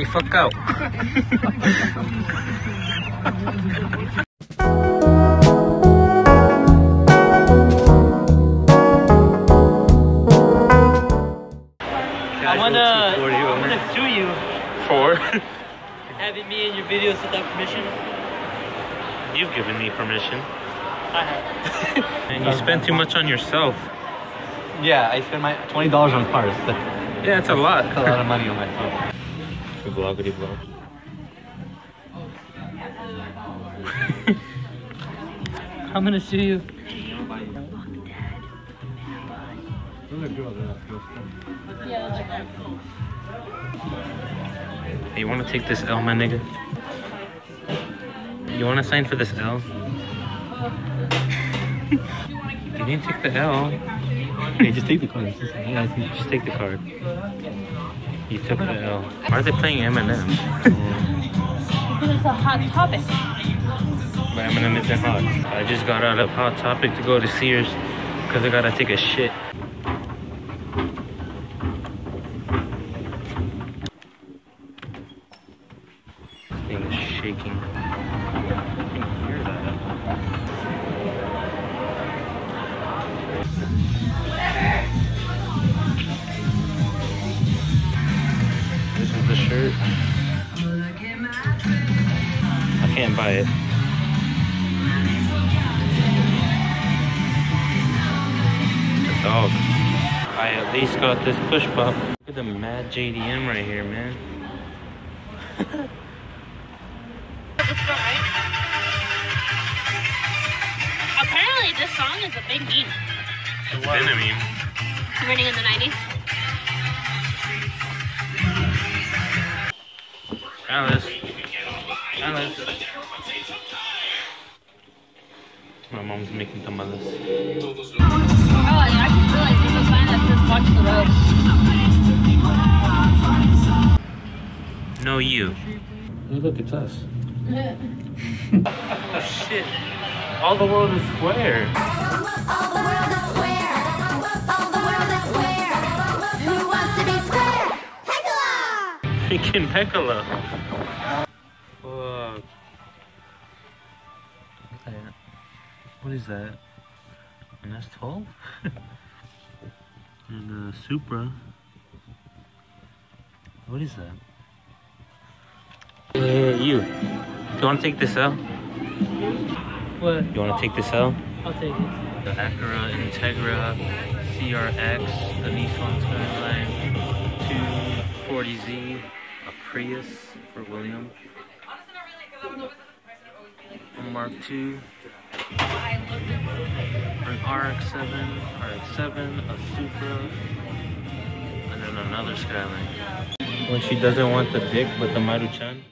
Hey, fuck out. I wanna, I wanna sue you For? having me in your videos without permission. You've given me permission. I have. And you spend too much on yourself. Yeah, I spend my twenty dollars on cars. Yeah, it's a lot. that's a lot of money on my phone. Vlogitty vlog. I'm gonna sue you. Hey, you wanna take this L, my nigga? You wanna sign for this L? you didn't take the L. Hey, just take the card. Just- Yeah, just take the card. You took the L. Why are they playing Eminem? Because it's a hot topic. But Eminem isn't hot. I just got out of Hot Topic to go to Sears because I gotta take a shit. This thing is shaking. Can't buy it. The dog. I at least got this push pop. Look at the mad JDM right here, man. Apparently, this song is a big meme. It's been a meme. Running in the 90s. Alice. Alice. My mom's making tamales. Oh, yeah, I just realized there's a sign that says watch the road. No, you. Look, it's us. Oh, shit. All the world is square. All the world is square. All the world is square. Who wants to be square? Hecla! Freaking Pekala. Fuck. That- What is that? An S12? and a Supra. What is that? Hey, you. Do You want to take this out? What? You want to take this out? I'll take it. The Acura Integra CRX, the Nissan Skyline 240Z, a Prius for William, Mark II, an RX-7, RX-7, a Supra, and then another Skyline. When she doesn't want the dick, but the Maruchan.